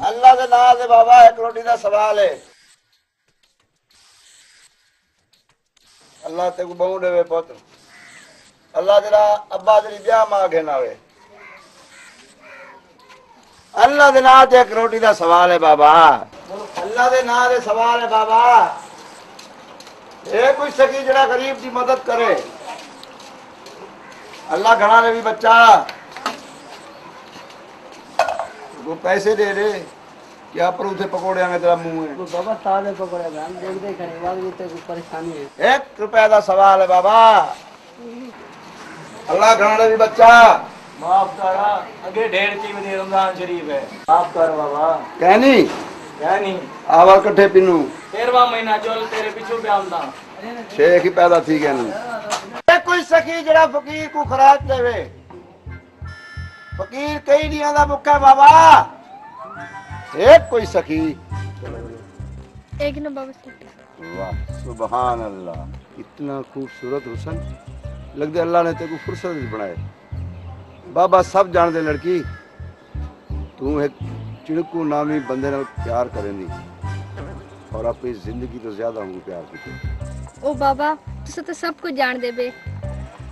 ਅੱਲਾ ਦੇ ਨਾਂ ਤੇ ਬਾਬਾ ਇੱਕ ਰੋਟੀ ਦਾ ਸਵਾਲ ਹੈ ਅੱਲਾ ਤੇ ਕੋ ਬਹੁ ਦੇਵੇ ਪੁੱਤ ਅੱਲਾ ਤੇਰਾ ਅੱਬਾ ਤੇਰੀ ਵਿਆਹ ਮਾ ਘੇਨਾਵੇ ਅੱਲਾ ਦੇ ਨਾਂ ਤੇ ਇੱਕ ਰੋਟੀ ਦਾ ਸਵਾਲ ਹੈ ਬਾਬਾ ਅੱਲਾ ਦੇ ਨਾਂ ਦੇ ਸਵਾਲ ਹੈ ਬਾਬਾ ਇਹ ਕੋਈ ਸਕੀ ਜਿਹੜਾ ਗਰੀਬ ਦੀ ਮਦਦ ਕਰੇ ਅੱਲਾ ਘਣਾ ਨੇ ਵੀ ਬੱਚਾ वो पैसे दे दे क्या पर उसे पकौड़े में तेरा मुँह है। बाबा ताजे पकड़े हम देख देख रहे हैं ये तो परेशानी है। एक रुपए का सवाल है बाबा। अल्लाह घराने भी बच्चा। माफ़ करा अगे ढेर ची में रमज़ान शरीफ है। माफ़ कर बाबा। कहनी क्या नहीं आवा कट्ठे पिनू तेरवा महीना चल तेरे पिछू पे आमदा शेख ही पैदा थी कहनी कोई सकी जरा फकीर को खराज देवे। फकीर कई दिया दा मुक्का बाबा। एक कोई सकी एक ना बाबा वाह सुबहान अल्लाह इतना खूबसूरत हुसन। लगदे अल्लाह ने तेको फुर्सत बनाए। बाबा सब जान दे लड़की तू एक चिड़कू नामी बंदे नाल प्यार करेंदी और अपनी ज़िंदगी तो ज़्यादा हूँ प्यार की ओ बाबा तुसे तो सब कुछ जान दे बे।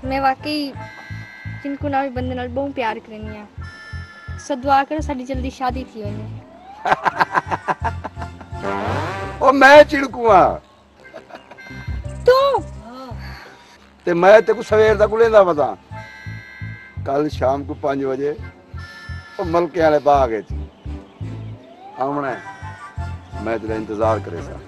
मैं वाकई जिनको ना भी बंदे नाल बहुत प्यार करनी है। सो दुआ करो साडी जल्दी शादी थी वने ओ मैं चिड़कू हाँ। तू? ते मैं तेको सवेर दा कुलेंदा पता। कल शाम को पाँच बजे ओ मलके वाले बाग है आमना है मैं तेरा इंतज़ार करे सा।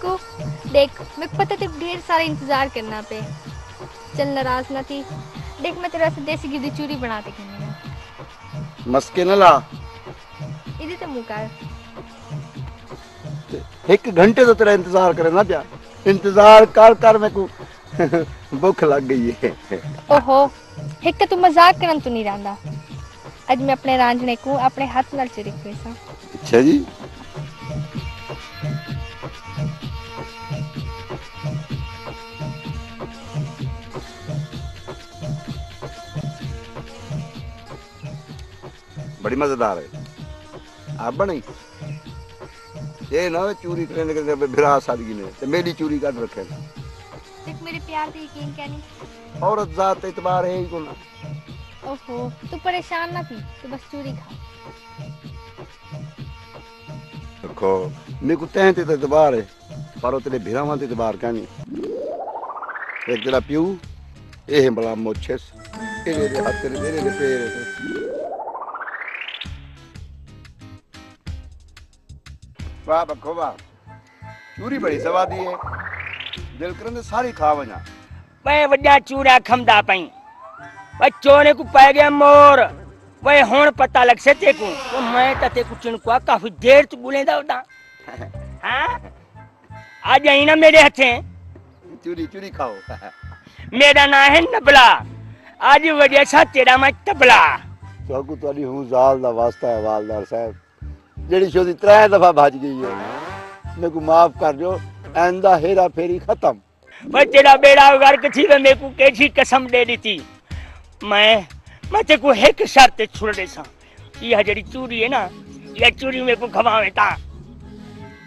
चिंकू देख मैं पता तेरे ढेर सारा इंतज़ार करना पे। चल नाराज़ ना थी। देख मैं तेरे से देसी घी दी चूरी बना के खिलाऊँगी मस्के न ला इधर ते मुँह कर। एक घंटे तो तेरा इंतज़ार करे ना प्या इंतज़ार कर कर मेरे को। भूख लग गई है। ओहो एक तो तू मज़ाक करन तू नहीं रहंदा आज मैं अपने रांझने को अपने हाथ नाल चूरी खुएसा अच्छा जी। बड़ी मज़ेदार है। आप बनाई ये ना चूरी करने के बिरा सादगी ने ते मेरी चूरी काट रखे देख मेरे प्यार पे यकीन कहनी औरत जात इतबार है ही को ना। ओहो तू परेशान ना थी तू बस चूरी खा। देखो मेरे को तह ते इतबार है पर तेरे भिरावा ते इतबार कहनी एक तेरा प्यू ए बला मोछस तेरे हाथ तेरे तेरे पैर ਵਾਹ ਬੱਖੋ ਵਾਹ ਚੂਰੀ ਬੜੀ ਸਵਾਦੀ ਹੈ ਦਿਲ ਕਰਨ ਦੇ ਸਾਰੀ ਖਾ ਵਜਾਂ वे वड्डा चूरा खमदा पई वे चोरे को पै गया मोर वे हुन पता लग से तेको तो मैं त तेको चिणकुआ काफी देर तू बुलेंदा होता हां आज आई ना मेरे हथे ਚੂਰੀ ਚੂਰੀ ਖਾਓ मेरा नाम है नबला आज वजह सा तेरा मैं तबला ਤੁਹਾਨੂੰ ਤੁਹਾਡੀ ਹੂੰ ਜ਼ਾਲ ਦਾ ਵਾਸਤਾ ਹੈ ਵਾਲਦਾਰ ਸਾਹਿਬ ਜਿਹੜੀ ਛੋਦੀ ਤਰੇ ਦਫਾ ਭੱਜ ਗਈ ਹੈ ਮੇਰੇ ਕੋ ਮਾਫ ਕਰ ਦਿਓ ਐਂਦਾ ਹੇਰਾ ਫੇਰੀ ਖਤਮ ਵਾ ਜਿਹੜਾ ਬੇੜਾ ਗਰਕ ਥੀ ਵੇ ਮੇਰੇ ਕੋ ਕੇਛੀ ਕਸਮ ਦੇ ਦਿੱਤੀ ਮੈਂ ਮੈਂ ਤੇ ਕੋ ਇੱਕ ਸ਼ਰਤ ਛੁੜਦੇ ਸਾਂ ਇਹ ਜਿਹੜੀ ਚੂੜੀ ਹੈ ਨਾ ਇਹ ਚੂੜੀ ਮੇਰੇ ਕੋ ਖਵਾਵੇਂ ਤਾਂ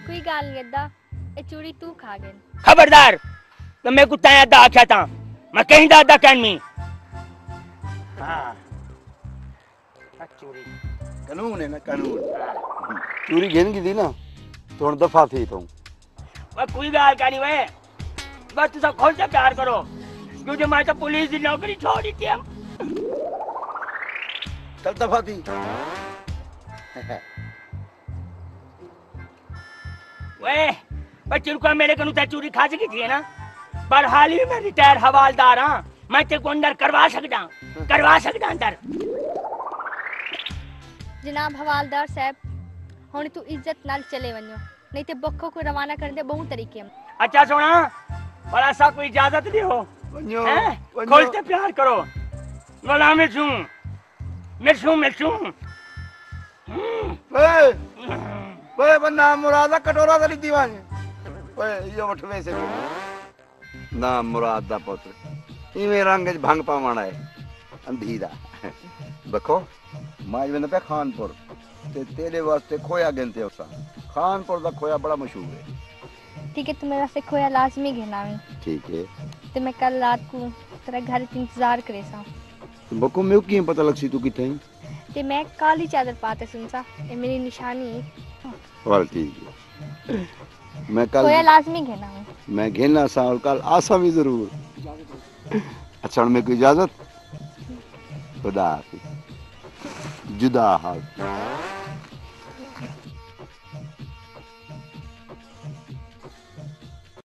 ਕੋਈ ਗੱਲ ਨਹੀਂ ਅੱਦਾ ਇਹ ਚੂੜੀ ਤੂੰ ਖਾ ਗਏ ਖਬਰਦਾਰ ਤੇ ਮੇਰੇ ਕੋ ਤੈਂ ਅੱਦਾ ਆਖਿਆ ਤਾਂ ਮੈਂ ਕਹਿੰਦਾ ਅੱਦਾ ਕਹਿਣੀ ਹਾਂ ਚੂੜੀ ਕਾਨੂੰਨ ਹੈ ਨਾ ਕਾਨੂੰਨ चूरी गिन की थी ना तो हम दफ़ा थी तू। वह कोई प्यार करी वे बस तू सब खुद से प्यार करो? क्योंकि मैं तो पुलिस की नौकरी छोड़ दी थी हम चल दफ़ा थी। वे पर चिरकुआ मेरे को तो चूरी खा चुकी थी ना? पर हाल ही में रिटायर हवालदार हाँ? मैं तेरे को अंदर करवा सकता करवा सकता अंदर। जनाब हवालदार साहब ਹੁਣ ਤੂੰ ਇੱਜ਼ਤ ਨਾਲ ਚਲੇ ਵੰਜੋ ਨਹੀਂ ਤੇ ਬੱਖੋ को रवाना कर दे बहुत तरीके हम अच्छा सोना और ऐसा कोई इजाजत नहीं हो वञो हैं? वञो खोलते प्यार करो बोला मिर्चू मिर्चू मिर्चू ਓਏ ਓਏ ਬੰਦਾ ਮੁਰਾਦ ਦਾ ਕਟੋਰਾ ਤਾਂ ਲਿੱਤੀ ਵਾਂ ਓਏ ਇਹ ਉੱਠ ਵੇ ਸੇ ਨਾ ਮੁਰਾਦ ਦਾ ਪੁੱਤ ਇਵੇਂ ਰੰਗ ਚ ਭੰਗ ਪਾਵਣਾ ਹੈ ਅੰਧੀ ਦਾ ਦੇਖੋ ਮਾਜ ਬੰਦਾ ਪਿਆ ਖਾਨਪੁਰ ਤੇ ਤੇਰੇ ਵਾਸਤੇ ਖੋਇਆ ਗਿਣਤੇ ਉਸਾ ਖਾਨਪੁਰ ਦਾ ਖੋਇਆ ਬੜਾ ਮਸ਼ਹੂਰ ਹੈ ठीक है तू मेरा से खोया लाजमी घेना में ठीक है तो मैं कल रात को तेरा घर च इंतजार करे सा बको मैं की पता लग सी तू किथे ते मैं काली चादर पाते सुन सा ये मेरी निशानी है। वाल ठीक है मैं कल खोया लाजमी घेना में मैं घेना सा और कल आसा भी जरूर अच्छा हुन मेरे को इजाजत खुदा हाफिज जुदा हाल